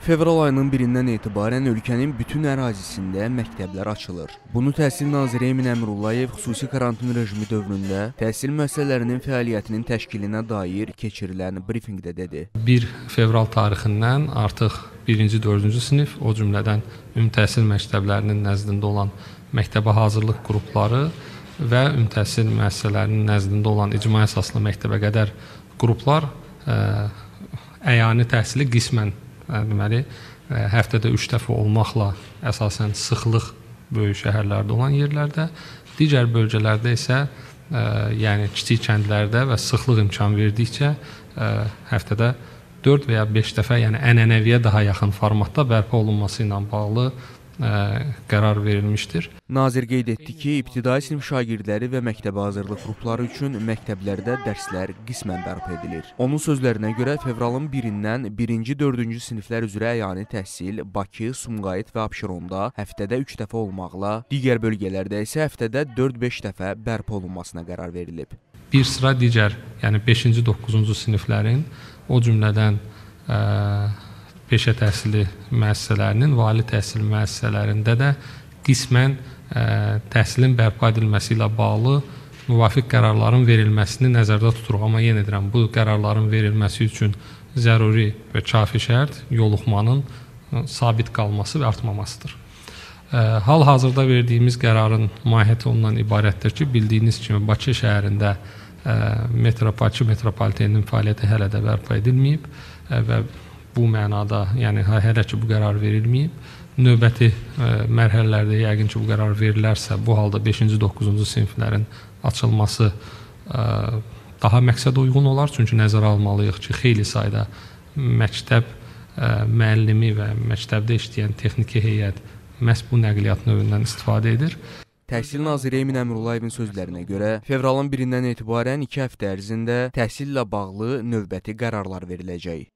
Fevral ayının 1-dən etibarən ölkənin bütün ərazisində məktəblər açılır. Bunu Təhsil naziri Emin Əmrullayev xüsusi karantin rejimi dövründə təhsil müəssisələrinin fəaliyyətinin təşkilinə dair keçirilən brifinqdə dedi. 1 fevral tarixindən artıq 1-ci, 4-cü sinif, o cümlədən ümumi təhsil məktəblərinin nəzdində olan məktəbə hazırlıq qrupları və ümumi təhsil müəssisələrinin nəzdində olan icma əsaslı məktəbə qədər qruplar ə, əyani təhsili qismən deməli həftədə 3 dəfə olmaqla əsasən sıxlıq böyük şəhərlərdə olan yerlərdə, digər bölgələrdə isə ə, yəni kiçik kəndlərdə və sıxlıq imkan verdikcə ə, həftədə 4 və ya 5 dəfə, yəni ənənəviyə daha yaxın formatda bərpa olunması ilə bağlı ə, qərar verilmişdir. Nazir qeyd etdi ki, ibtidai sinif şagirdləri və məktəbə hazırlıq qrupları üçün məktəblərdə dərslər qismən bərpa edilir. Onun sözlərinə görə fevralın 1-dən 1-ci, 4-cü siniflər üzrə əyani təhsil Bakı, Sumqayıt və Abşeronda həftədə 3 dəfə olmaqla, digər bölgələrdə isə həftədə 4-5 dəfə bərpa olunmasına qərar verilib. Bir sıra digər, yəni 5-ci, 9-cu siniflərin, o cümlədən ə, peşə təhsili müəssisələrinin, ali təhsil müəssisələrində də qismən ə, təhsilin bərpa edilməsi ilə bağlı müvafiq qərarların verilməsini nəzərdə tuturuq. Amma yenə deyirəm, bu qərarların verilməsi üçün zəruri və kafi şərt yoluxmanın ə, sabit qalması və artmamasıdır. Hal-hazırda verdiyimiz qərarın mahiyyəti ondan ibarətdir ki, bildiyiniz kimi Bakı şəhərində ə, metro Bakı metropoliteninin fəaliyyəti hələ də bərpa edilməyib və bu mənada, yəni hələ ki bu qərar verilməyib. Növbəti ə, e, mərhələlərdə yəqin ki bu qərar verilərsə, bu halda 5-ci, 9-cu siniflərin açılması ə, e, daha məqsədə uyğun olar, çünki nəzərə almalıyıq ki, xeyli sayda məktəb ə, e, müəllimi və məktəbdə işləyən texniki heyət məhz bu nəqliyyat növündən istifadə edir. Təhsil naziri Emin Əmrullayevin sözlərinə görə, fevralın 1-dən etibarən 2 həftə ərzində təhsillə bağlı növbəti qərarlar veriləcək.